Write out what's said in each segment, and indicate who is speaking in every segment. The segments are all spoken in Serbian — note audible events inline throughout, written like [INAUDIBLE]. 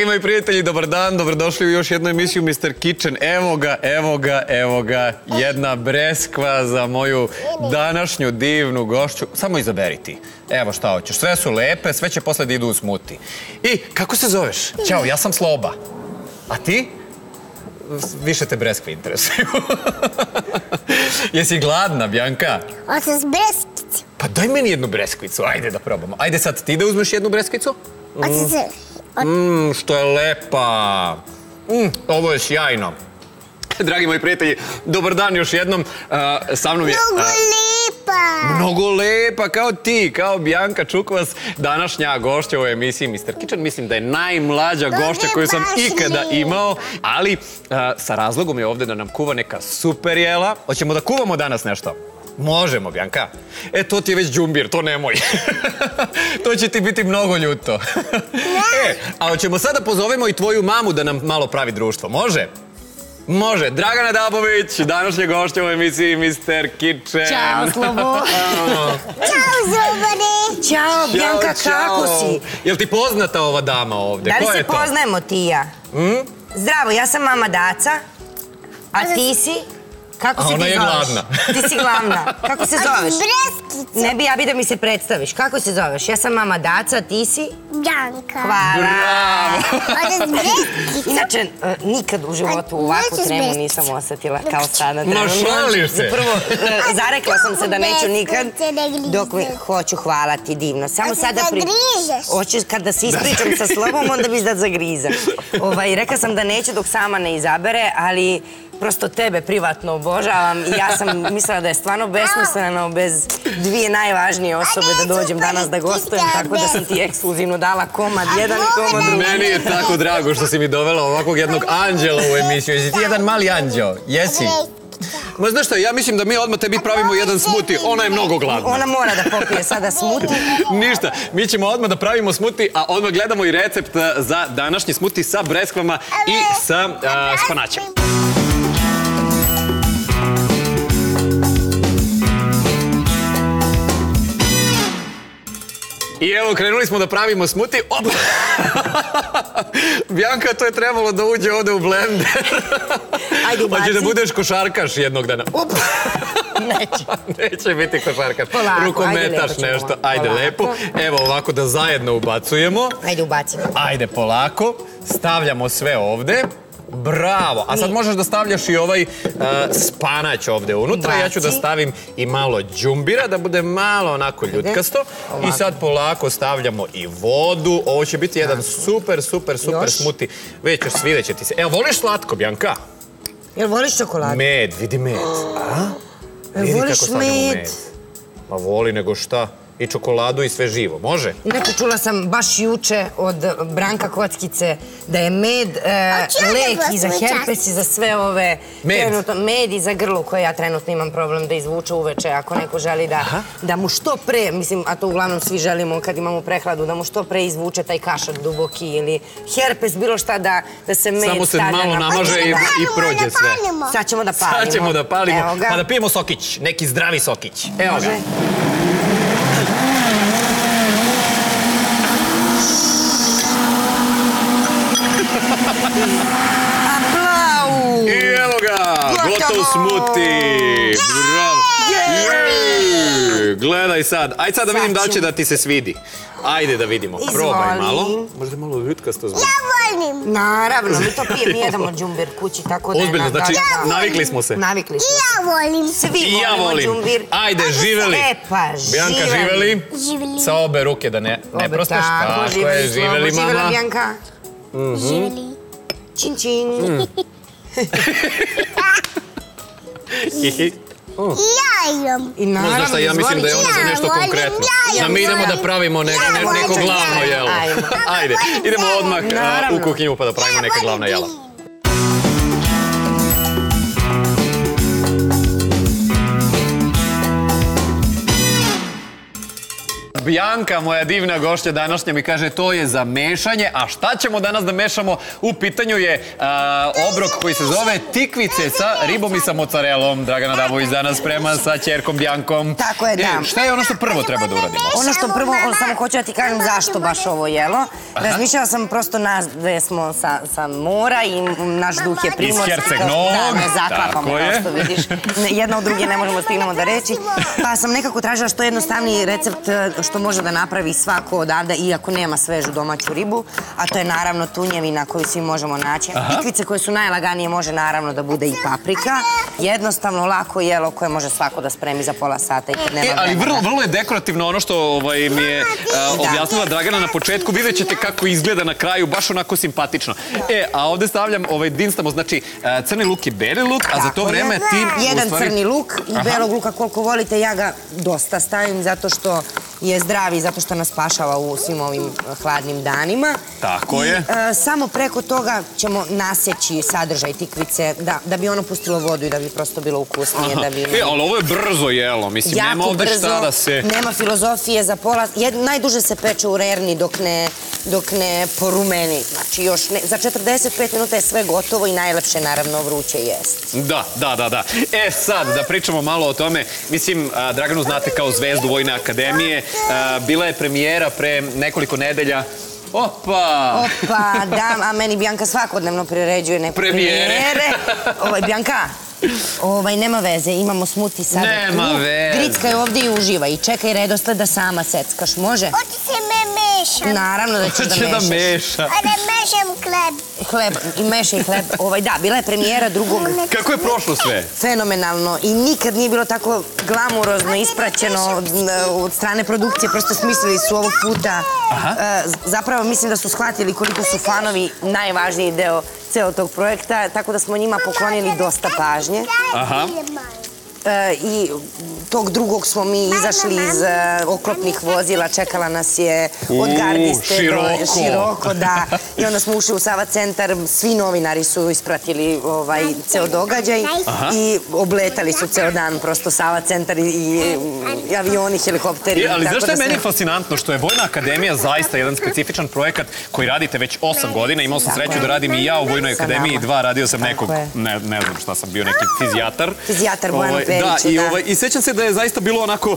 Speaker 1: Dragi moji prijatelji, dobar dan, dobrodošli u još jednu emisiju Mr. Kitchen. Evo ga, evo ga, evo ga, jedna breskva za moju današnju divnu gošću. Samo izaberi ti. Evo šta hoćeš. Sve su lepe, sve će posle da idu u smuti. I, kako se zoveš? Ćao, ja sam Sloba. A ti? Više te breskve interesuju. [LAUGHS] Jesi gladna, Bjanka?
Speaker 2: Hoće s breskicu.
Speaker 1: Pa daj meni jednu breskvicu, ajde da probamo. Ajde sad ti da uzmeš jednu breskvicu.
Speaker 2: Hoće se...
Speaker 1: Mmm, što je lepa. Mm, ovo je sjajno. Dragi moji prijatelji, dobar dan još jednom. Uh, sa mnom je...
Speaker 2: Mnogo
Speaker 1: uh,
Speaker 2: lipa.
Speaker 1: Mnogo lepa, kao ti, kao Bjanka Čukvas, današnja gošća u emisiji Mr. Kitchen. Mislim da je najmlađa gošća koju sam ikada imao, ali uh, sa razlogom je ovde da nam kuva neka super jela. Hoćemo da kuvamo danas nešto? Možemo, Bjanka. E, to ti je već džumbir, to nemoj. [LAUGHS] to će ti biti mnogo ljuto. e, a hoćemo sada pozovemo i tvoju mamu da nam malo pravi društvo. Može? Može. Dragana Dabović, današnja gošća u emisiji Mr. Kitchen.
Speaker 3: Ćao, Slobo. [LAUGHS]
Speaker 2: Ćao, zubare.
Speaker 3: Ćao, Bjanka, kako si?
Speaker 1: Jel ti poznata ova dama ovde?
Speaker 3: Da li
Speaker 1: Ko
Speaker 3: se
Speaker 1: je to?
Speaker 3: Poznajemo ti i ja? Zdravo, ja sam mama Daca, a ti si? Kako
Speaker 1: A
Speaker 3: se
Speaker 1: ona
Speaker 3: ti
Speaker 1: je
Speaker 3: zoveš?
Speaker 1: gladna. [LAUGHS]
Speaker 3: Ti si glavna. Kako se zoveš?
Speaker 2: s breskicu.
Speaker 3: Ne bi ja bi da mi se predstaviš. Kako se zoveš? Ja sam mama Daca, a ti si?
Speaker 2: Bjanka.
Speaker 3: Hvala.
Speaker 1: Bravo! [LAUGHS]
Speaker 2: Hoće s breskicu.
Speaker 3: Inače, e, nikad u životu ovakvu tremu nisam osetila kao sada.
Speaker 1: Ma, šališ se.
Speaker 3: Prvo, zarekla sam se da neću nikad, dok mi hoću, hvala ti divno. Samo
Speaker 2: A se
Speaker 3: sada pri... Hoću kada se ispričam sa slobom, onda bi da zagrizam. [LAUGHS] Ovaj, rekla sam da neću dok sama ne izabere, ali prosto tebe privatno obožavam i ja sam [LAUGHS] mislila da je stvarno besmisleno bez dvije najvažnije osobe da dođem danas da gostujem, tako da sam ti ekskluzivno dala komad jedan i komad drugi.
Speaker 1: Meni je tako drago što si mi dovela ovakvog jednog anđela u emisiju. Jesi ti jedan mali anđeo? Jesi? Ma znaš šta, ja mislim da mi odmah tebi pravimo jedan smuti. Ona je mnogo gladna.
Speaker 3: Ona mora da popije sada smuti.
Speaker 1: Ništa, mi ćemo odmah da pravimo smuti, a odmah gledamo i recept a, za današnji smuti sa breskvama i sa a, spanaćem. I evo, krenuli smo da pravimo smuti. Op! [LAUGHS] Bjanka, to je trebalo da uđe ovde u blender. [LAUGHS]
Speaker 3: Ajde, ubaci.
Speaker 1: Hoćeš da budeš košarkaš jednog dana.
Speaker 3: Up. [LAUGHS] Neće.
Speaker 1: Neće biti košarkaš.
Speaker 3: Polako, ajde,
Speaker 1: Rukometaš
Speaker 3: ćemo.
Speaker 1: nešto. Ajde,
Speaker 3: Polako.
Speaker 1: lepo. Evo ovako da zajedno ubacujemo.
Speaker 3: Ajde, ubacimo.
Speaker 1: Ajde, polako. Stavljamo sve ovde. Bravo! A sad možeš da stavljaš i ovaj uh, spanać ovde unutra. Ja ću da stavim i malo džumbira, da bude malo onako ljutkasto. I sad polako stavljamo i vodu. Ovo će biti jedan super, super, super
Speaker 3: Još?
Speaker 1: smuti. Već još svidjet će ti se. Evo, voliš slatko, Bjanka?
Speaker 3: Jel voliš čokoladu?
Speaker 1: Med, vidi med. A? [GASPS]
Speaker 3: Jel
Speaker 1: Vidi
Speaker 3: voliš
Speaker 1: kako stavljamo
Speaker 3: med?
Speaker 1: Ma voli nego šta. I čokoladu i sve živo. Može?
Speaker 3: Inače, čula sam baš juče od Branka Kockice da je med e,
Speaker 2: da
Speaker 3: lek i za herpes i za sve ove...
Speaker 1: Med?
Speaker 3: Trenutno, med i za grlo koje ja trenutno imam problem da izvuče uveče ako neko želi da, da mu što pre, mislim, a to uglavnom svi želimo kad imamo prehladu, da mu što pre izvuče taj kašak duboki ili herpes, bilo šta da, da se med
Speaker 1: Samo se malo
Speaker 3: na...
Speaker 1: namaže i, i prođe sve.
Speaker 3: Sad ćemo da palimo.
Speaker 1: Sad ćemo da palimo,
Speaker 3: ga.
Speaker 1: pa da pijemo sokić, neki zdravi sokić. Evo
Speaker 3: Može?
Speaker 1: ga.
Speaker 3: Aplau!
Speaker 1: I evo ga,
Speaker 3: Gotovo!
Speaker 1: gotov smuti. Bravo. Jej! Gledaj sad. Ajde sad da vidim da li će da ti se svidi. Ajde da vidimo. Probaj
Speaker 3: Izvoli.
Speaker 1: malo. Možda je malo ljutkasto zbog.
Speaker 2: Ja volim.
Speaker 3: Naravno, mi to pijemo, mi jedemo džumbir kući, tako da... je
Speaker 1: Ozbiljno,
Speaker 3: na-
Speaker 1: znači,
Speaker 3: da, da.
Speaker 1: navikli smo se.
Speaker 3: Navikli
Speaker 2: I
Speaker 3: smo.
Speaker 2: ja volim.
Speaker 3: Svi
Speaker 1: I ja
Speaker 3: volimo
Speaker 1: volim.
Speaker 3: džumbir.
Speaker 1: Ajde, živeli.
Speaker 3: E pa,
Speaker 1: Bjanka, živeli.
Speaker 2: Živeli.
Speaker 1: Sa obe ruke da ne, ne
Speaker 3: Obe,
Speaker 1: prostaš.
Speaker 3: Tako,
Speaker 1: je, živeli mama.
Speaker 3: Bjanka.
Speaker 2: Živeli.
Speaker 3: Čin, čin. [LAUGHS] [LAUGHS]
Speaker 2: I ja imam.
Speaker 3: I
Speaker 1: No,
Speaker 3: naravno,
Speaker 1: znaš šta, ja mislim da je ono za
Speaker 2: Ja
Speaker 1: nešto
Speaker 2: volim,
Speaker 1: konkretno.
Speaker 2: ja
Speaker 1: Da mi idemo da pravimo ne,
Speaker 2: Ja
Speaker 1: ne, neko
Speaker 2: ja
Speaker 1: glavno jelo. Ajde, idemo odmah
Speaker 3: Naravno.
Speaker 1: u kuhinju pa da pravimo neka glavna jela. Bjanka, moja divna gošća današnja, mi kaže to je za mešanje. A šta ćemo danas da mešamo? U pitanju je a, obrok koji se zove tikvice sa ribom i sa mocarelom. Dragana Dabović danas sprema sa čerkom Bjankom.
Speaker 3: Tako je, da.
Speaker 1: E, šta je ono što prvo treba da uradimo?
Speaker 3: Ono što prvo, ono samo hoću da ti kažem zašto baš ovo jelo. Razmišljala sam prosto nas gde smo sa, sa mora i naš duh je primorski.
Speaker 1: Herceg
Speaker 3: kao-
Speaker 1: Novog,
Speaker 3: Da, ne zaklapamo,
Speaker 1: tako
Speaker 3: kao
Speaker 1: je.
Speaker 3: što vidiš. Ne, jedna od druge ne možemo da stignemo da reći. Pa sam nekako tražila što je jednostavniji recept e, što može da napravi svako odavde, iako nema svežu domaću ribu. A to je naravno tunjevina koju svi možemo naći. Tikvice koje su najlaganije može naravno da bude i paprika. Jednostavno, lako jelo koje može svako da spremi za pola sata i kad nema
Speaker 1: E, ali vrlo, vrlo je dekorativno ono što ovaj, mi je a, objasnila Dragana na početku. Vidjet ćete kako izgleda na kraju, baš onako simpatično. E, a ovde stavljam, ovaj, dinstamo, znači, crni luk i beli luk, a za to vreme ti...
Speaker 3: Jedan
Speaker 1: stvari-
Speaker 3: crni luk i
Speaker 1: Aha.
Speaker 3: belog luka koliko volite, ja ga dosta stavim zato što je zdrav i zato što nas spašava u svim ovim eh, hladnim danima.
Speaker 1: Tako je.
Speaker 3: eh, samo preko toga ćemo naseći sadržaj tikvice da, da bi ono pustilo vodu i da bi prosto bilo ukusnije.
Speaker 1: Aha.
Speaker 3: Da bi
Speaker 1: E, ali ovo je brzo jelo, mislim, nema ovde
Speaker 3: brzo,
Speaker 1: šta da se...
Speaker 3: nema filozofije za pola, jed, najduže se peče u rerni dok ne, dok ne porumeni. Znači još ne, za 45 minuta je sve gotovo i najlepše naravno vruće jest.
Speaker 1: Da, da, da, da. E sad, da pričamo malo o tome. Mislim, Draganu znate kao zvezdu Vojne akademije. Bila je premijera pre nekoliko nedelja. Opa!
Speaker 3: Opa, da, a meni Bjanka svakodnevno priređuje neke
Speaker 1: Premijere.
Speaker 3: premijere. Ovaj, Bjanka, ovaj, nema veze, imamo smuti sada.
Speaker 1: Nema
Speaker 3: tu.
Speaker 1: veze.
Speaker 3: Gricka je ovdje i uživa i čekaj redosled da sama seckaš, može?
Speaker 2: Hoće se me mešam.
Speaker 3: Naravno da ćeš da
Speaker 1: Hoće da
Speaker 3: mešaš.
Speaker 1: meša.
Speaker 2: A da mešam hleb.
Speaker 3: Hleb, i mešaj hleb. Ovaj, da, bila je premijera drugog
Speaker 1: Kako je prošlo sve?
Speaker 3: fenomenalno i nikad nije bilo tako glamurozno ispraćeno od, od strane produkcije, prosto smislili su ovog puta. E, zapravo mislim da su shvatili koliko su fanovi najvažniji deo ceo tog projekta, tako da smo njima poklonili dosta pažnje.
Speaker 1: Aha.
Speaker 3: E, I tog drugog smo mi izašli iz e, oklopnih vozila, čekala nas je od gardiste
Speaker 1: široko.
Speaker 3: do široko, da. I onda smo ušli u Sava centar, svi novinari su ispratili ovaj, ceo događaj i obletali su ceo dan prosto Sava centar i, avioni, helikopteri.
Speaker 1: E, ali
Speaker 3: tako
Speaker 1: zašto je
Speaker 3: da
Speaker 1: meni fascinantno? Što je Vojna akademija zaista jedan specifičan projekat koji radite već osam godina. Imao sam sreću da radim i ja u Vojnoj akademiji. Dva, radio sam nekog, ne, ne znam šta sam bio, neki fizijatar.
Speaker 3: Fizijatar Bojan Perić,
Speaker 1: Da, i,
Speaker 3: da.
Speaker 1: ovaj, i sećam se da je zaista bilo onako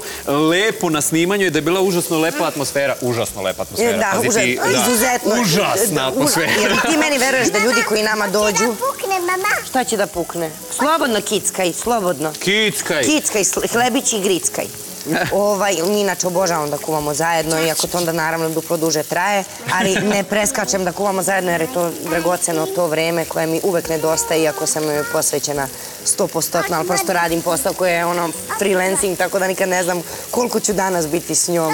Speaker 1: lepo na snimanju i da je bila užasno lepa atmosfera. Užasno lepa atmosfera.
Speaker 3: E, Da,
Speaker 1: Pazi
Speaker 3: užas,
Speaker 1: ti, da.
Speaker 3: izuzetno.
Speaker 1: Užasna
Speaker 3: Da,
Speaker 1: atmosfera.
Speaker 3: Jer ti meni veruješ da ljudi koji nama dođu,
Speaker 2: Da pukne, mama.
Speaker 3: šta će da pukne? Slobodno kickaj, slobodno.
Speaker 1: Kickaj.
Speaker 3: Kickaj, hlebić i grickaj. [LAUGHS] Ovaj, inače obožavamo da kuvamo zajedno, iako to onda naravno duplo duže traje, ali ne preskačem da kuvamo zajedno jer je to dragoceno to vreme koje mi uvek nedostaje, iako sam joj posvećena 100%, ali prosto radim posao koji je ono freelancing, tako da nikad ne znam koliko ću danas biti s njom.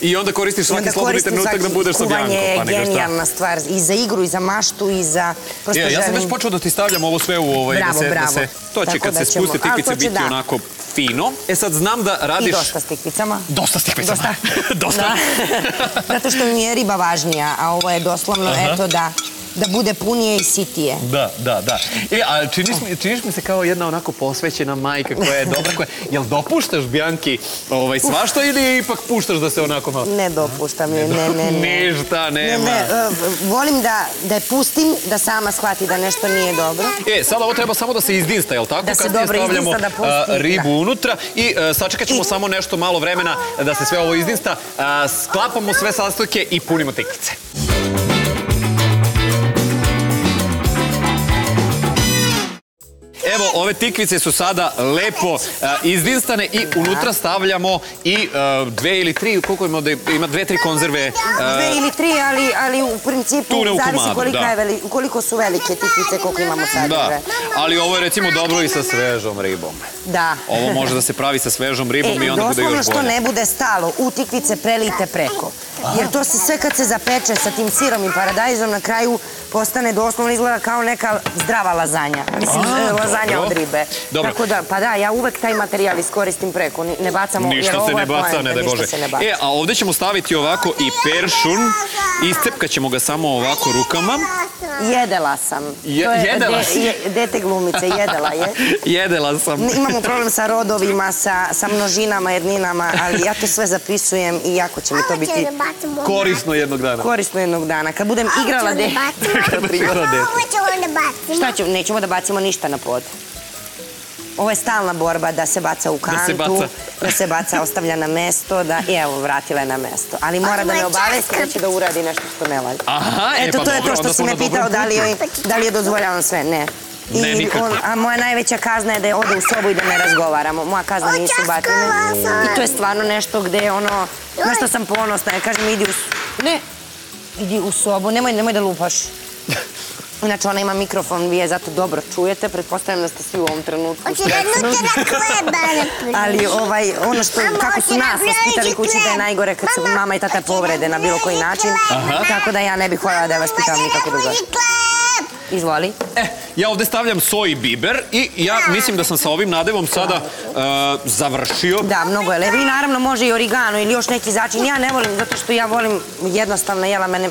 Speaker 3: I, i,
Speaker 1: onda koristiš svaki
Speaker 3: onda
Speaker 1: slobodni trenutak da budeš sa Bjankom.
Speaker 3: Kuvanje je
Speaker 1: Pa šta.
Speaker 3: genijalna stvar i za igru, i za maštu, i za... Prosto
Speaker 1: E, ja sam već počeo da ti stavljam ovo sve u ovaj,
Speaker 3: Bravo,
Speaker 1: da se, da
Speaker 3: bravo.
Speaker 1: se, to će
Speaker 3: Tako
Speaker 1: kad
Speaker 3: da
Speaker 1: se
Speaker 3: to će
Speaker 1: biti
Speaker 3: da.
Speaker 1: onako fino. E sad znam da radiš...
Speaker 3: I dosta s tikvicama.
Speaker 1: Dosta s tikvicama. Dosta. [LAUGHS]
Speaker 3: Da. [LAUGHS] Zato što mi je riba važnija, a ovo je doslovno, eto, da, da bude punije i sitije.
Speaker 1: Da, da, da. E, a činiš mi, činiš mi se kao jedna onako posvećena majka koja je dobra, koja... Jel dopuštaš Bjanki ovaj, svašta ili ipak puštaš da se onako malo...
Speaker 3: Ne dopuštam je, ne, ne, ne.
Speaker 1: Ništa
Speaker 3: Ne,
Speaker 1: nema.
Speaker 3: ne, e, volim da, da je pustim, da sama shvati da nešto nije dobro.
Speaker 1: E, sad ovo treba samo da se izdinsta, jel tako?
Speaker 3: Da se
Speaker 1: Kasnije
Speaker 3: dobro
Speaker 1: stavljamo,
Speaker 3: izdinsta, da pusti,
Speaker 1: a, ribu
Speaker 3: da.
Speaker 1: unutra i a, sačekat ćemo
Speaker 3: I-
Speaker 1: samo nešto malo vremena da se sve ovo izdinsta. A, sklapamo sve sastojke i punimo tikvice. Evo, ove tikvice su sada lepo a, izdinstane i unutra stavljamo i a, dve ili tri, koliko ima da ima dve, tri konzerve. a,
Speaker 3: Dve ili tri, ali, ali u principu
Speaker 1: u
Speaker 3: zavisi
Speaker 1: komadu, da.
Speaker 3: veli, koliko su velike tikvice, koliko imamo
Speaker 1: Da,
Speaker 3: sadržaja.
Speaker 1: ali ovo je recimo dobro i sa svežom ribom.
Speaker 3: Da.
Speaker 1: Ovo može da se pravi sa svežom ribom i onda bude
Speaker 3: doslovno
Speaker 1: još
Speaker 3: što
Speaker 1: bolje.
Speaker 3: ne bude stalo, u tikvice prelite preko. Jer to se sve kad se zapeče sa tim sirom i paradajzom na kraju postane doslovno izgleda kao neka zdrava lazanja. Mislim, e, lazanja
Speaker 1: Dobro.
Speaker 3: od ribe.
Speaker 1: Dobro.
Speaker 3: Tako da, pa da, ja uvek taj materijal iskoristim preko, ne bacam ovo, jer
Speaker 1: Ništa se
Speaker 3: ovo
Speaker 1: ne
Speaker 3: je
Speaker 1: baca,
Speaker 3: poenta,
Speaker 1: ne
Speaker 3: ništa
Speaker 1: Bože.
Speaker 3: se ne baca.
Speaker 1: E, a ovdje ćemo staviti ovako i peršun. Iscepkat ćemo ga samo ovako rukama.
Speaker 3: Jedela sam.
Speaker 1: Je-
Speaker 3: To je
Speaker 1: jedela
Speaker 3: de-
Speaker 1: si?
Speaker 3: je- dete glumice, jedela je. [LAUGHS]
Speaker 1: Jedela sam.
Speaker 3: Imamo problem sa rodovima, sa, sa množinama, jedninama, ali ja to sve zapisujem i jako će mi to biti
Speaker 2: da.
Speaker 1: Korisno jednog dana.
Speaker 3: korisno jednog dana. Kad budem igrala de... [LAUGHS]
Speaker 1: Kad budeš igrala dete.
Speaker 2: Ovo ćemo da bacimo.
Speaker 3: Šta ću, nećemo da bacimo ništa na pod. Ovo je stalna borba da se baca u kantu,
Speaker 1: se baca.
Speaker 3: da se baca, ostavlja na mesto, da, i evo, vratila je na mesto. Ali mora da me obavesti da će da uradi nešto što ne valja.
Speaker 1: Aha, e,
Speaker 3: Eto,
Speaker 1: pa
Speaker 3: to je to što si me pitao da li, joj, da li je dozvoljavam sve. Ne. I,
Speaker 1: Ne, nikako.
Speaker 3: a moja najveća kazna je da je ode u sobu i da ne razgovaramo. Moja kazna nisu batine. I to je stvarno nešto gde ono, na što sam ponosna. Ja kažem, idi u, ne, idi u sobu, nemoj, nemoj da lupaš. [LAUGHS] Inače, ona ima mikrofon, vi je zato dobro čujete. Pretpostavljam da ste svi u ovom trenutku
Speaker 2: Hoće da nutra kleba napravi. [LAUGHS]
Speaker 3: ali ovaj, ono što,
Speaker 2: Mama,
Speaker 3: kako su nas vaspitali kući da je najgore kad se
Speaker 2: Mama,
Speaker 3: i tata
Speaker 2: hoće
Speaker 3: povrede na bilo koji način.
Speaker 2: napraviti
Speaker 3: Tako da ja ne bih voljela da je vaspitavam nikako drugo. Izvoli.
Speaker 1: E, ja ovdje stavljam soj i biber i ja mislim da sam sa ovim nadevom sada e, završio.
Speaker 3: Da, mnogo je lepo. I naravno može i origano ili još neki začin. Ja ne volim, zato što ja volim jednostavno jela. Mene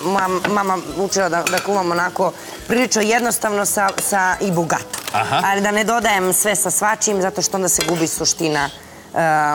Speaker 3: mama učila da, da kuvam onako prilično jednostavno sa, sa i bogato.
Speaker 1: Aha.
Speaker 3: Ali da ne dodajem sve sa svačim, zato što onda se gubi suština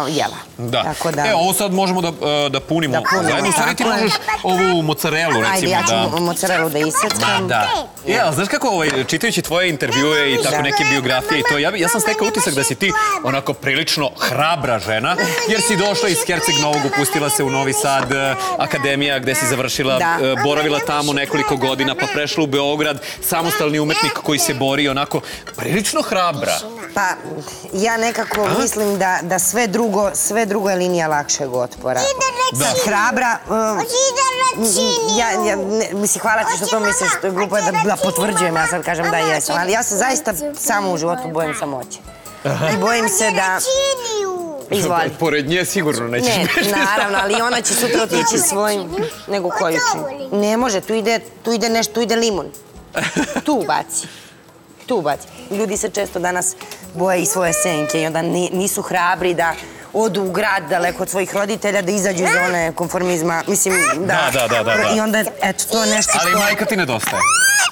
Speaker 3: jela.
Speaker 1: Da.
Speaker 3: Tako da...
Speaker 1: E, ovo sad možemo da, e, da punimo
Speaker 3: Da punimo,
Speaker 1: zajedno. Stvari ti možeš ovu mozzarellu, recimo,
Speaker 3: Ajde, ja ću
Speaker 1: da...
Speaker 3: mozzarellu da iseckam.
Speaker 1: Da. E, ali znaš kako, ovaj, čitajući tvoje intervjue i tako
Speaker 3: Da.
Speaker 1: neke biografije i to, ja, ja sam stekao utisak da si ti onako prilično hrabra žena, jer si došla iz Herceg Novog, upustila se u Novi Sad, e, akademija gde si završila,
Speaker 3: Da.
Speaker 1: e, boravila tamo nekoliko godina, pa prešla u Beograd, samostalni umetnik koji se bori onako, prilično hrabra.
Speaker 3: Pa, ja nekako mislim da, da sve drugo, sve drugo je linija lakšeg otpora.
Speaker 2: Da.
Speaker 3: Hrabra,
Speaker 2: načini.
Speaker 3: ja, ja, ne, mislim, hvala ti što to misliš, što je glupo je da, da potvrđujem, ja sad kažem da jesam, ali ja se zaista samo u životu bojim samoće. I bojim se da... Izvoli. [LAUGHS]
Speaker 1: Pored nje sigurno nećeš
Speaker 3: Ne, naravno, ali ona će sutra otići svojim... Nego koju čini? Ne može, tu ide, tu ide nešto, tu ide limun. [LAUGHS] Tu baci. Tu baci. Ljudi se često danas boje i svoje senke i onda ni- nisu hrabri da odu u grad daleko od svojih roditelja, da izađu iz zone konformizma. Mislim, da.
Speaker 1: Da, da, da, da, da.
Speaker 3: I onda, eto, to je nešto
Speaker 1: Ali
Speaker 3: što
Speaker 1: majka ti nedostaje.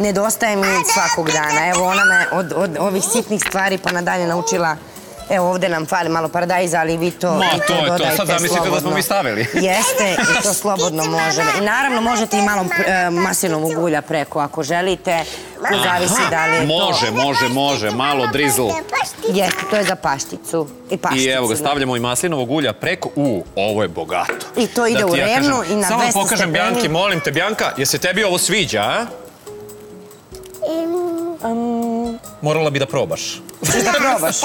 Speaker 3: nedostaje mi svakog dana. Evo, ona me od, od ovih sitnih stvari pa nadalje naučila Evo ovde nam fali malo paradajza, ali vi to,
Speaker 1: Ma, to je to. Sad zamislite da smo mi stavili.
Speaker 3: Jeste, i to slobodno može. I naravno možete i malo e, maslinovog ulja preko ako želite. To zavisi da li je to...
Speaker 1: Može, može, može, malo drizzle.
Speaker 3: Jeste, to je za pašticu. I pašticu.
Speaker 1: I evo ga,
Speaker 3: da.
Speaker 1: stavljamo i maslinovog ulja preko. U, ovo je bogato.
Speaker 3: I to ide
Speaker 1: Da
Speaker 3: u
Speaker 1: ja
Speaker 3: revnu
Speaker 1: kažem.
Speaker 3: i na
Speaker 1: Samo
Speaker 3: 200
Speaker 1: pokažem
Speaker 3: stepeni.
Speaker 1: Bjanki, molim te, Bjanka, je se tebi ovo sviđa, a? Morala bi da probaš.
Speaker 3: Da probaš.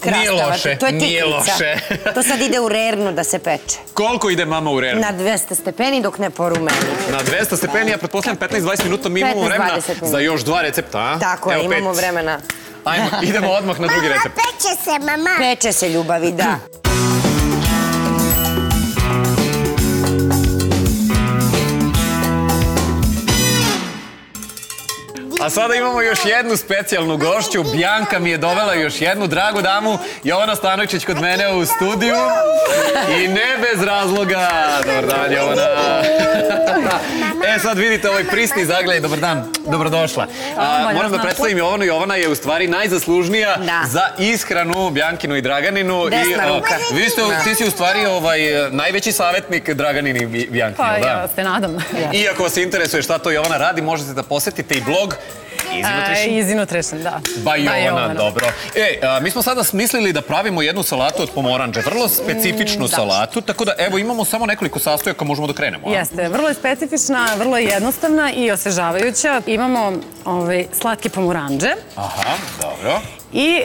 Speaker 2: Tavac.
Speaker 1: Nije loše,
Speaker 3: to je
Speaker 1: nije loše. [LAUGHS]
Speaker 3: to sad ide u rernu da se peče.
Speaker 1: Koliko ide mama u renu?
Speaker 3: Na 200 stepeni dok ne porumeni.
Speaker 1: Na 200 stepeni, ja pretpostavljam 15-20 minuta, mi imamo
Speaker 3: 15-20
Speaker 1: vremena za još dva recepta, a?
Speaker 3: Tako je,
Speaker 1: Evo
Speaker 3: imamo
Speaker 1: pet.
Speaker 3: vremena.
Speaker 1: Ajmo, [LAUGHS] idemo odmah na drugi
Speaker 2: Mama,
Speaker 1: recept.
Speaker 2: peče se, mama.
Speaker 3: Peče se ljubavi, da. [LAUGHS]
Speaker 1: A sada imamo još jednu specijalnu gošću. Bjanka mi je dovela još jednu dragu damu. Jovana Stanojčić kod mene u studiju. I ne bez razloga. Dobar dan, Jovana. E, sad vidite ovaj prisni zagled. Dobar dan, dobrodošla. A, moram da predstavim Jovanu. Jovana je u stvari najzaslužnija
Speaker 3: Da.
Speaker 1: za ishranu Bjankinu i Draganinu.
Speaker 3: Desna
Speaker 1: I,
Speaker 3: ruka.
Speaker 1: vi ste,
Speaker 3: Da.
Speaker 1: ti si u stvari ovaj, najveći savjetnik Draganini i Bjankinu,
Speaker 4: Pa
Speaker 1: da?
Speaker 4: ja se nadam.
Speaker 1: I ako vas interesuje šta to Jovana radi, možete da posetite i blog Nutrition.
Speaker 4: E, Nutrition, da.
Speaker 1: Ba
Speaker 4: Da,
Speaker 1: Jovana, dobro. E, a, mi smo sada smislili da pravimo jednu salatu od pomoranđe, vrlo specifičnu salatu, tako da evo imamo samo nekoliko sastojaka, možemo da krenemo. a?
Speaker 4: Jeste, vrlo je specifična, vrlo je jednostavna i osvežavajuća. Imamo ovaj, slatke pomoranđe
Speaker 1: Aha, dobro.
Speaker 4: i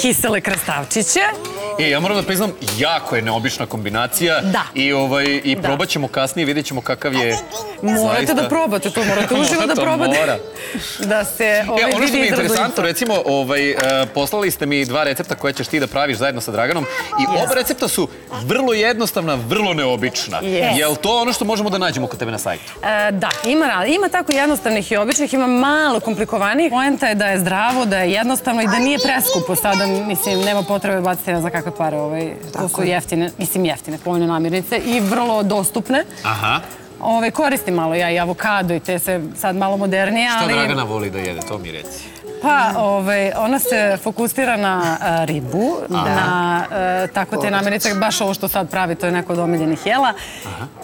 Speaker 4: kisele krastavčiće
Speaker 1: E, ja moram da priznam, jako je neobična kombinacija.
Speaker 4: Da.
Speaker 1: I, ovaj, i probat ćemo kasnije, vidjet ćemo kakav je
Speaker 4: Morate
Speaker 1: zaista-
Speaker 4: da probate to, morate [LAUGHS] uživo da probate.
Speaker 1: mora.
Speaker 4: Da se ovaj
Speaker 1: E, ono što mi je interesantno, recimo, ovaj, e, poslali ste mi dva recepta koje ćeš ti da praviš zajedno sa Draganom i oba recepta su vrlo jednostavna, vrlo neobična.
Speaker 4: Yes.
Speaker 1: Je li to ono što možemo da nađemo kod tebe na sajtu?
Speaker 4: E, da, ima, ima tako jednostavnih i običnih, ima malo komplikovanih. Poenta je da je zdravo, da je jednostavno i da nije preskupo. Sada, mislim, nema potrebe baciti ne znam kakve pare. Ovaj, to su jeftine, mislim jeftine, povoljne namirnice i vrlo dostupne.
Speaker 1: Aha.
Speaker 4: Ove, koristim malo ja i avokado i te se sad malo modernije,
Speaker 1: Šta
Speaker 4: ali...
Speaker 1: Dragana voli da jede, to mi reci.
Speaker 4: Pa, ovaj, ona se fokusira na a, ribu, na e, tako te namirnice, baš ovo što sad pravi, to je neko od omiljenih jela.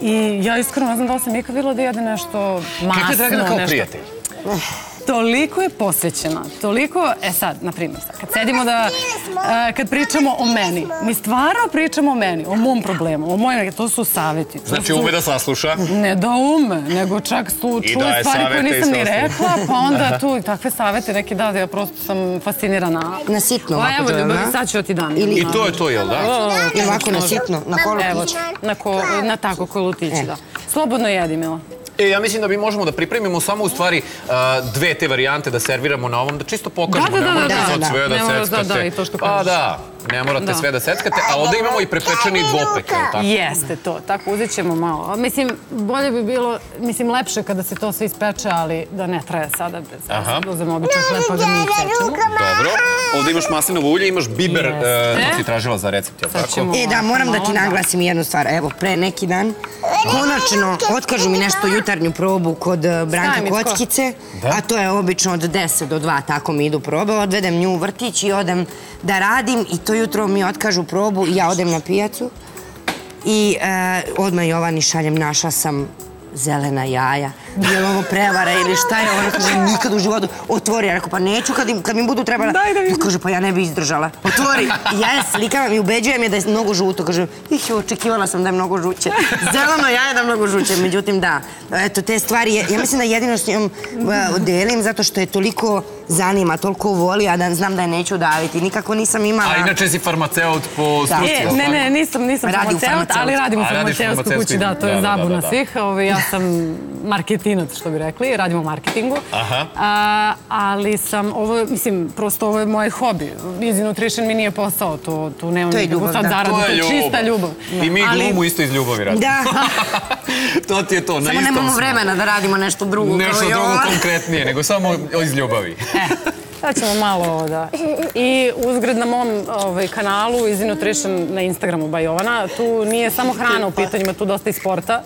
Speaker 4: I ja iskreno ne znam da li sam ikad videla da jede nešto masno,
Speaker 1: Kako je Dragana kao
Speaker 4: nešto.
Speaker 1: prijatelj?
Speaker 4: Toliko je posvećena, toliko, e sad, na primjer, sad, kad sedimo da, e, kad pričamo o meni, mi stvarno pričamo o meni, o mom problemu, o mojim, to su savjeti. to
Speaker 1: Znači,
Speaker 4: su-
Speaker 1: ume da sasluša.
Speaker 4: ne da ume, nego čak su
Speaker 1: daje
Speaker 4: stvari koje nisam ni rekla, pa [LAUGHS] onda tu i takve savete neki da, ja prosto sam fascinirana.
Speaker 3: Na sitno
Speaker 4: Pa
Speaker 3: ovako,
Speaker 4: evo,
Speaker 3: Joana?
Speaker 4: ljubavi, sad ću da ti dam.
Speaker 3: Ili-
Speaker 1: I to je to, jel da?
Speaker 3: I ovako na sitno, na kolo.
Speaker 4: Evo, na, ko, na tako kolutići,
Speaker 3: E.
Speaker 4: da. Slobodno jedi, Mila.
Speaker 1: E, ja mislim da mi možemo da pripremimo samo u stvari dve te varijante da serviramo na ovom, da čisto pokažemo.
Speaker 4: Da, da, da,
Speaker 1: morate
Speaker 3: da,
Speaker 1: sad
Speaker 3: da.
Speaker 1: sve da
Speaker 4: mora, da,
Speaker 1: seckate.
Speaker 4: da, i to što
Speaker 1: Pa
Speaker 4: kažeš.
Speaker 1: da, ne morate
Speaker 4: Da.
Speaker 1: sve da seckate, a ovde imamo i prepečeni dvopek, jel tako?
Speaker 4: Jeste to, tako uzet ćemo malo. Mislim, bolje bi bilo, mislim, lepše kada se to sve ispeče, ali da ne traje sada bez
Speaker 1: Aha.
Speaker 4: da uzmemo običan hleb pa ga mi isečemo.
Speaker 1: Dobro. Ovde imaš maslinovo ulje, imaš biber,
Speaker 4: Jeste.
Speaker 1: e, to si tražila za recept, jel
Speaker 4: Sad
Speaker 1: tako?
Speaker 4: ćemo-
Speaker 3: E da, moram da ti
Speaker 4: da.
Speaker 3: naglasim jednu stvar. Evo, pre neki dan, konačno otkažu mi nešto jutarnju probu kod eh, Branka
Speaker 4: je?
Speaker 3: Kockice, a to je obično od 10 do 2, tako mi idu probe. Odvedem nju u vrtić i odem da radim i to jutro mi otkažu probu ja odem na pijacu. I e, odmah Jovani šaljem, našla sam zelena jaja. Je li ovo prevara ili šta je? Ona kaže, nikad u životu. Otvori. Ja rekao, pa neću kad, im, kad mi budu trebala.
Speaker 4: Daj da vidim.
Speaker 3: Kaže, pa ja ne bi izdržala. Otvori. Ja je slikavam i ubeđujem je da je mnogo žuto. Kaže, ih, očekivala sam da je mnogo žuće. Zeleno jaje da je mnogo žuće. Međutim, da. Eto, te stvari, je, ja mislim da jedino s njom e, delim zato što je toliko zanima, toliko voli, a da znam da je neću daviti. Nikako nisam imala...
Speaker 1: A inače si farmaceut po
Speaker 3: Da.
Speaker 1: struci,
Speaker 4: E, ne, ne, nisam, nisam farmaceut, ali radim u farmaceutskoj kući, da, to je
Speaker 1: da, da,
Speaker 4: zabuna svih. Ove, ja sam marketinac, što bi rekli, radim u marketingu.
Speaker 1: Aha.
Speaker 4: A, ali sam, ovo, mislim, prosto ovo je moj hobi. Easy Nutrition mi nije posao, to, tu nemam
Speaker 3: To je
Speaker 4: nikakvu
Speaker 3: ljubav,
Speaker 4: sad
Speaker 3: da.
Speaker 4: zaradu,
Speaker 1: To je ljubav.
Speaker 4: čista ljubav.
Speaker 1: I mi
Speaker 4: Ali-
Speaker 1: glumu isto iz ljubavi radimo.
Speaker 3: Da, [LAUGHS]
Speaker 1: to ti je to, na
Speaker 3: samo
Speaker 1: istom
Speaker 3: nemamo
Speaker 1: smo.
Speaker 3: vremena da radimo nešto drugo.
Speaker 1: Nešto drugo konkretnije, nego samo iz ljubavi. [LAUGHS]
Speaker 4: E, sad ćemo malo ovo da... I uzgred na mom ovaj, kanalu Easy Nutrition na Instagramu by Jovana, tu nije samo hrana u pitanjima, tu dosta i sporta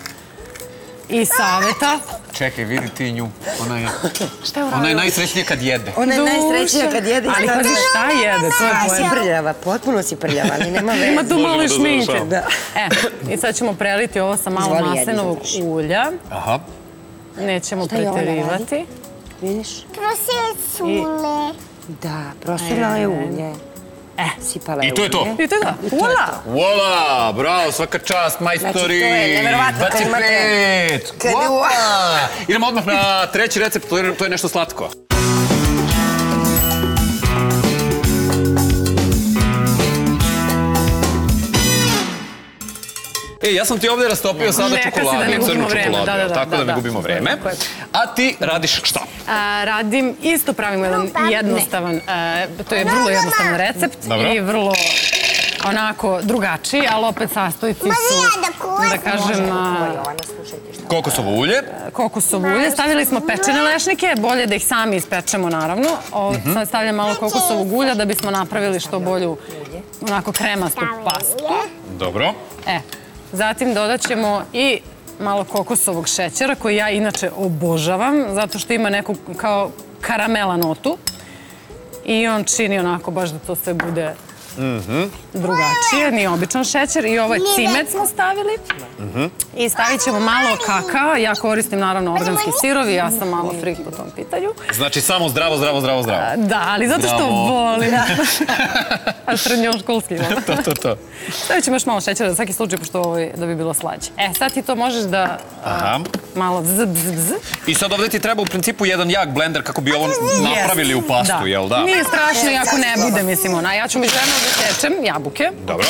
Speaker 4: i saveta.
Speaker 1: Čekaj, vidi ti nju. Ona je, [LAUGHS]
Speaker 4: Šta je
Speaker 1: ona je najsrećnija kad jede.
Speaker 3: Ona je najsrećnija kad jede.
Speaker 4: Ali pazi šta jede, to je
Speaker 3: A, si prljava, potpuno si prljava, ali nema veze.
Speaker 4: Ima tu malo i
Speaker 1: da
Speaker 4: šminke.
Speaker 3: Da.
Speaker 4: E, i sad ćemo preliti ovo sa malo
Speaker 3: Izvoli, jedi,
Speaker 4: maslinovog
Speaker 3: završi.
Speaker 4: ulja.
Speaker 1: Aha.
Speaker 4: Nećemo preterivati.
Speaker 3: Vidiš?
Speaker 2: Prosecule.
Speaker 3: Da, prosila je ulje.
Speaker 4: E,
Speaker 3: Sipala je
Speaker 1: I to je to?
Speaker 4: I to je da. Ula!
Speaker 1: Vola, bravo, svaka čast, majstori.
Speaker 3: Znači, to je kad imate-
Speaker 1: 25.
Speaker 3: kad
Speaker 1: Vola. Idemo odmah na treći recept, to je, to je nešto slatko. E, ja sam ti ovde rastopio sada
Speaker 4: Neka da
Speaker 1: čokoladu,
Speaker 4: ne gubimo
Speaker 1: crnu
Speaker 4: vreme,
Speaker 1: čokoladu,
Speaker 4: da, da, da,
Speaker 1: tako da,
Speaker 4: da,
Speaker 1: ne
Speaker 4: da.
Speaker 1: gubimo vreme. A ti radiš šta?
Speaker 4: A, radim, isto pravim jedan jednostavan, a, to je vrlo jednostavan recept
Speaker 1: Dobro.
Speaker 4: i vrlo onako drugačiji, ali opet sastojci su,
Speaker 2: da
Speaker 4: da kažem.
Speaker 1: Kokosovo ulje.
Speaker 4: kokosovo ulje. Stavili smo pečene lešnike, bolje da ih sami ispečemo naravno. O,
Speaker 1: Mhm.
Speaker 4: Sad stavljam malo kokosovog ulja da bismo napravili što bolju, onako kremastu pastu.
Speaker 1: Dobro.
Speaker 4: E, zatim dodat ćemo i malo kokosovog šećera koji ja inače obožavam zato što ima neku kao karamela notu. I on čini onako baš da to sve bude drugačije, nije običan šećer i ovaj cimet smo stavili i stavit ćemo malo kakao, ja koristim naravno organski sirovi, ja sam malo frik po tom pitanju.
Speaker 1: Znači samo zdravo, zdravo, zdravo, zdravo.
Speaker 4: Da, ali zato što volim. [LAUGHS] A srednjoškolski, da.
Speaker 1: To, to, to.
Speaker 4: Stavit ćemo još malo šećera za svaki slučaj, pošto ovo je da bi bilo slađe. E, sad ti to možeš da a,
Speaker 1: Aha.
Speaker 4: malo bz, bz, bz.
Speaker 1: I sad ovde ti treba u principu jedan jak blender kako bi ovo napravili u pastu, jel da?
Speaker 4: Nije strašno i ako ne bude, mislim, ona. Ja ću među vremena da sečem jabuke.
Speaker 1: Dobro.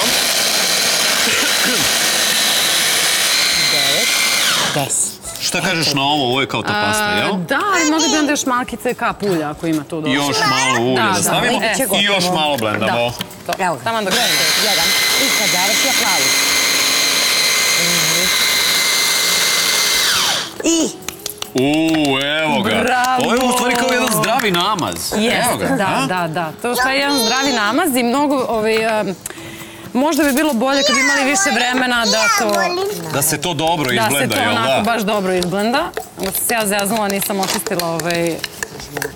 Speaker 3: Deset.
Speaker 1: Šta kažeš na ovo? Ovo je kao ta pasta, jel?
Speaker 4: Da, ali mogli bi onda još malkice kap ulja ako ima tu došlo.
Speaker 1: Još malo ulja da, stavimo
Speaker 4: E,
Speaker 1: i još malo blendamo.
Speaker 4: To.
Speaker 3: Evo ga.
Speaker 4: Taman dok se
Speaker 3: Jedan. I kad završi aplauz. I
Speaker 1: Uuu, evo ga.
Speaker 4: Bravo.
Speaker 1: Ovo je u stvari kao jedan zdravi namaz. Evo ga.
Speaker 4: da,
Speaker 1: a?
Speaker 4: da, da. To što je jedan zdravi namaz i mnogo, ovaj, um, možda bi bilo bolje kad bi imali više vremena da to...
Speaker 1: Da se to dobro
Speaker 4: Da se to
Speaker 1: jel
Speaker 4: onako
Speaker 1: da?
Speaker 4: baš dobro izblenda. Sam se ja zeznula, nisam očistila ovaj...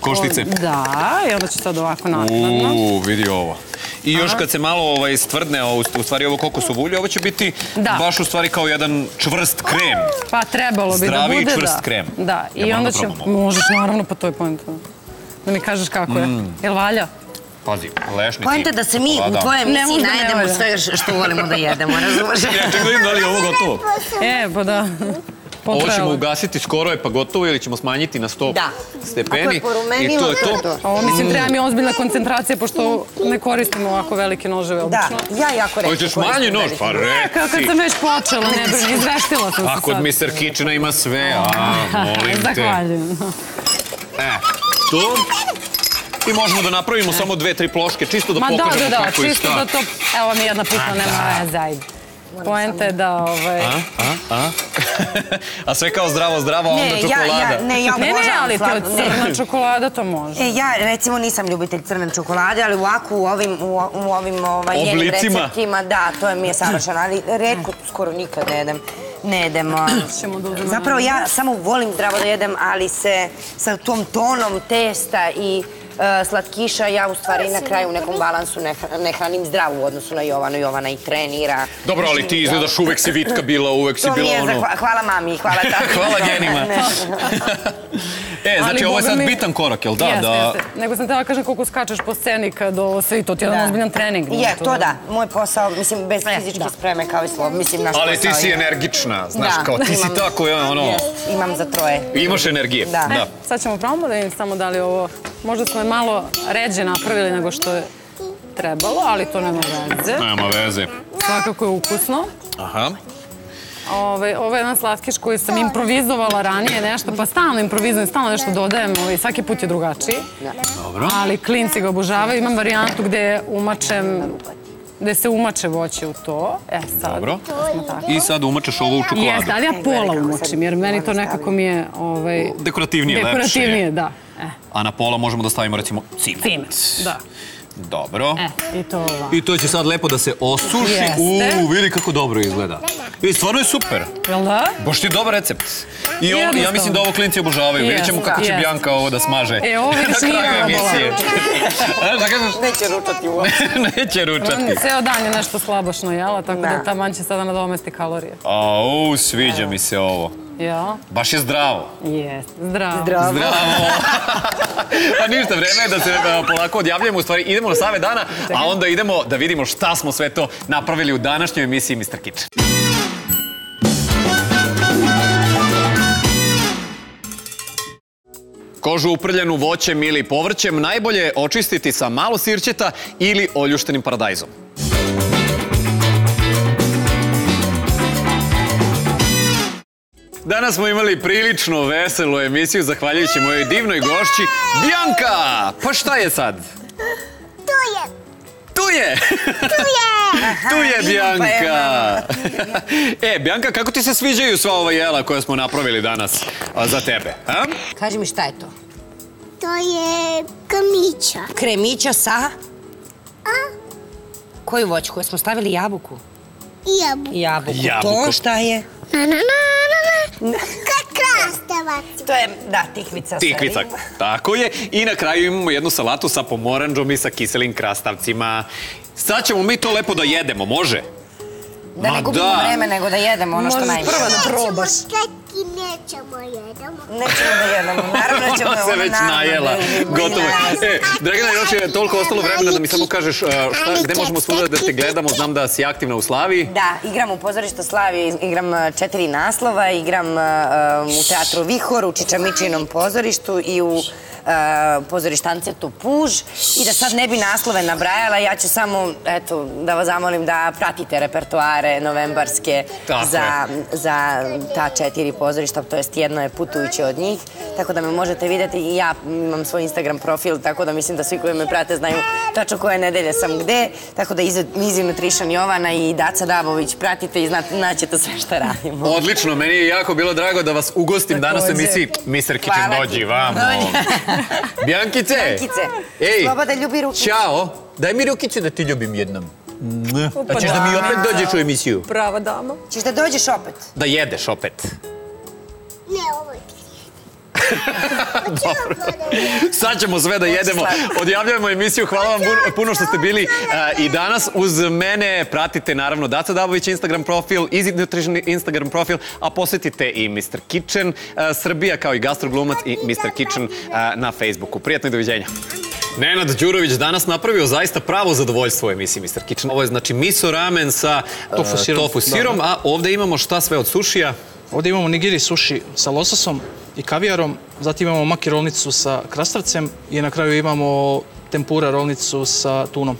Speaker 1: Koštice.
Speaker 4: Da, i onda ću sad ovako naknadno.
Speaker 1: Uuu, vidi ovo. I još kad se malo ovaj, stvrdne, u stvari ovo kokosovo ulje, ovo će biti
Speaker 4: Da.
Speaker 1: baš u stvari kao jedan čvrst krem.
Speaker 4: Pa trebalo bi da
Speaker 1: Zdravi i
Speaker 4: bude,
Speaker 1: čvrst
Speaker 4: da.
Speaker 1: krem.
Speaker 4: Da, i
Speaker 1: Ja
Speaker 4: onda
Speaker 1: da
Speaker 4: će... Možeš, naravno, pa to je point. Da mi kažeš kako je.
Speaker 1: Mm.
Speaker 4: Jel valja?
Speaker 1: Pazi, lešnici.
Speaker 3: Pojenta da se mi u
Speaker 1: čokolada.
Speaker 3: tvojoj emisiji
Speaker 4: da ne
Speaker 3: najedemo š- što volimo da jedemo, [LAUGHS] razumeš?
Speaker 1: Ja čekaj da vidim da li je ovo gotovo.
Speaker 4: E, pa da.
Speaker 1: Ovo ćemo
Speaker 4: Potrajalo.
Speaker 1: ugasiti skoro je pa gotovo ili ćemo smanjiti na 100
Speaker 3: Da.
Speaker 1: stepeni.
Speaker 3: Ako je porumenilo,
Speaker 1: I to je
Speaker 3: to
Speaker 1: to.
Speaker 3: to.
Speaker 4: Ovo mislim treba mi ozbiljna koncentracija pošto ne koristimo ovako velike noževe
Speaker 3: Da,
Speaker 4: obično.
Speaker 3: ja jako rekao.
Speaker 1: Hoćeš manji nož? Pa
Speaker 4: E, kao kad
Speaker 1: reci.
Speaker 4: sam već počela, ne brži, izveštila sam se
Speaker 1: A kod
Speaker 4: sad.
Speaker 1: Mr. Kitchena ima sve, a molim te.
Speaker 4: Zahvaljujem.
Speaker 1: E, tu. I možemo da napravimo samo dve, tri ploške, čisto da
Speaker 4: Ma da,
Speaker 1: pokažemo
Speaker 4: da, da,
Speaker 1: kako je
Speaker 4: čisto
Speaker 1: šta.
Speaker 4: da to... Evo mi jedna pukla, nema veze, ajde. Poenta je da, ovaj...
Speaker 1: A, a, a? [LAUGHS] a sve kao zdravo, zdravo, a onda
Speaker 3: Ne, ja,
Speaker 1: čokolada.
Speaker 3: ja, ne, ja
Speaker 4: Ne, ne, ali to je crna čokolada, to može.
Speaker 3: E, ja recimo nisam ljubitelj crne čokolade, ali ovako u ovim, u, u ovim ovaj, njenim
Speaker 1: Oblicima.
Speaker 3: receptima, da, to je mi je savršeno, ali redko, skoro nikad ne jedem. Ne jedem. [CLEARS THROAT]
Speaker 4: da
Speaker 3: Zapravo ja samo volim zdravo da jedem, ali se sa tom tonom testa i slatkiša ja u stvari na kraju u nekom balansu ne, hra- ne hranim zdravu u odnosu na Jovanu. Jovana i trenira.
Speaker 1: Dobro, ali ti izgledaš uvek si vitka bila, uvek si bila ono...
Speaker 3: zahva- hvala mami, hvala [LAUGHS] tati.
Speaker 1: Hvala genima. [LAUGHS] E, znači
Speaker 4: Ali,
Speaker 1: ovo je sad
Speaker 4: mi-
Speaker 1: bitan korak, jel da?
Speaker 4: Jeste,
Speaker 1: da...
Speaker 4: jeste. Nego sam tela kažem koliko skačeš po sceni kad ovo sve i to ti je jedan
Speaker 3: Da.
Speaker 4: ozbiljan trening.
Speaker 3: Je, to da. Moj posao, mislim, bez
Speaker 4: E,
Speaker 3: fizičke
Speaker 4: da.
Speaker 3: spreme kao i slov, mislim, naš
Speaker 1: Ali ti si
Speaker 3: je-
Speaker 1: energična, znaš,
Speaker 3: Da,
Speaker 1: kao ti si tako, ono,
Speaker 3: imam za troje.
Speaker 1: imaš energije.
Speaker 3: Da.
Speaker 4: E, sad ćemo probamo da vidim samo da li ovo... Možda smo je malo ređe napravili nego što je trebalo, ali to nema veze.
Speaker 1: Nema veze.
Speaker 4: Svakako je ukusno.
Speaker 1: Aha.
Speaker 4: Ove, ovo je jedan slatkiš koji sam improvizovala ranije nešto, pa stalno improvizujem, stalno nešto dodajem, ovaj, svaki put je drugačiji.
Speaker 1: Dobro.
Speaker 4: Ali klinci ga obožavaju. Imam varijantu gde umačem, gde se umače voće u to. E, sad.
Speaker 1: Dobro. I sad umačeš ovo u čokoladu.
Speaker 4: Jeste, ali ja pola umočim, jer meni to nekako mi je... Ovaj,
Speaker 1: Dekorativnije, lepše je.
Speaker 4: Dekorativnije, da. E,
Speaker 1: A na pola možemo da stavimo recimo cimet.
Speaker 4: cimet, da.
Speaker 1: Dobro.
Speaker 4: E, i to ovako.
Speaker 1: I to će sad lepo da se osuši.
Speaker 4: Jeste.
Speaker 1: Uuu, vidi kako dobro izgleda. I stvarno je super.
Speaker 4: Jel da?
Speaker 1: Baš ti je dobar recept. I ja mislim da ovo klinci obožavaju. Vidjet ćemo kako će. Bjanka ovo da smaže.
Speaker 4: E, ovo vidiš
Speaker 1: Na
Speaker 4: nije
Speaker 1: emisije. A, šta kažeš?
Speaker 3: Neće ručati uopšte. [LAUGHS]
Speaker 1: Neće ručati.
Speaker 4: Ceo dan je nešto slabašno jela, tako da,
Speaker 3: Da.
Speaker 4: ta man će sada nadomesti kalorije.
Speaker 1: Au, sviđa mi se ovo.
Speaker 4: Jel?
Speaker 1: Baš je zdravo.
Speaker 4: Jest. Zdravo.
Speaker 3: Zdravo.
Speaker 1: Zdravo. [LAUGHS] Pa ništa, vreme je da se e, polako odjavljujemo. U stvari, idemo na save dana, a onda idemo da vidimo šta smo sve to napravili u današnjoj emisiji Mr. Kitchen. Kožu uprljenu voćem ili povrćem najbolje je očistiti sa malo sirćeta ili oljuštenim paradajzom. Danas smo imali prilično veselu emisiju zahvaljujući mojoj divnoj gošći Bjanka! Pa šta je sad?
Speaker 2: Tu je.
Speaker 1: Tu je!
Speaker 2: Tu je. [LAUGHS]
Speaker 1: tu je Bjanka! [LAUGHS] e, Bjanka, kako ti se sviđaju sva ova jela koje smo napravili danas a, za tebe? A?
Speaker 3: Kaži mi šta je to?
Speaker 2: To je kamića.
Speaker 3: Kremića sa
Speaker 2: A?
Speaker 3: koju voću? Koju smo stavili jabuku?
Speaker 2: Jabuku.
Speaker 3: Jabuku.
Speaker 1: Jabuku.
Speaker 3: To šta je?
Speaker 2: Na, na, na. Kad krastavac.
Speaker 3: To je, da, tikvica.
Speaker 1: Tikvica, tako je. I na kraju imamo jednu salatu sa pomoranđom i sa kiselim krastavcima. Sad ćemo mi to lepo da jedemo, može?
Speaker 3: Da
Speaker 1: Ma
Speaker 3: ne gubimo
Speaker 1: da.
Speaker 3: vreme, nego da jedemo ono što
Speaker 4: Možeš
Speaker 3: najviše.
Speaker 4: prva da probaš.
Speaker 2: I nećemo jedemo.
Speaker 3: Nećemo da jedemo, naravno da ćemo. [LAUGHS]
Speaker 1: Ona se već najela.
Speaker 3: da.
Speaker 1: Gotovo. E, Dragana, još je toliko ostalo vremena da mi samo kažeš uh, šta, gde možemo svuda da te gledamo. Znam da si aktivna u Slavi.
Speaker 3: Da, igram u pozorištu Slavije, igram uh, četiri naslova, igram uh, um, u teatru Vihor, u Čičamičinom pozorištu i u uh, pozorištancetu Puž. I da sad ne bi naslove nabrajala, ja ću samo, eto, da vas zamolim da pratite repertoare novembarske
Speaker 1: Tako
Speaker 3: za, za ta četiri pozorišta, to jest jedno je putujuće od njih, tako da me možete vidjeti i ja imam svoj Instagram profil, tako da mislim da svi koji me prate znaju tačno koje nedelje sam gde, tako da Easy Nutrition Jovana i Daca Dabović pratite i znate, naćete sve šta radimo.
Speaker 1: Odlično, meni je jako bilo drago da vas ugostim danas u emisiji Mr. Kitchen dođi vamo. [LAUGHS] Bjankice!
Speaker 3: Bjankice,
Speaker 1: Ej,
Speaker 3: sloboda ljubi ruku.
Speaker 1: Ćao! Daj mi rukice da ti ljubim jednom. A ćeš da mi opet dođeš u emisiju?
Speaker 4: Prava dama.
Speaker 3: Ćeš da dođeš opet?
Speaker 1: Da jedeš opet.
Speaker 2: Ne.
Speaker 1: Sad ćemo sve da jedemo. Odjavljujemo emisiju. Hvala vam puno što ste bili i danas uz mene. Pratite naravno Daca Dabović Instagram profil, Easy Nutrition Instagram profil, a posjetite i Mr. Kitchen Srbija kao i gastroglumac i Mr. Kitchen na Facebooku. Prijatno i doviđenja. Nenad Đurović danas napravio zaista pravo zadovoljstvo u emisiji Mr. Kitchen. Ovo je znači miso ramen sa
Speaker 5: Tofu sirom.
Speaker 1: tofu sirom, a ovde imamo šta sve od sušija.
Speaker 5: Ovdje imamo nigiri suši sa lososom i kavijarom, zatim imamo maki rolnicu sa krastavcem i na kraju imamo tempura rolnicu sa tunom.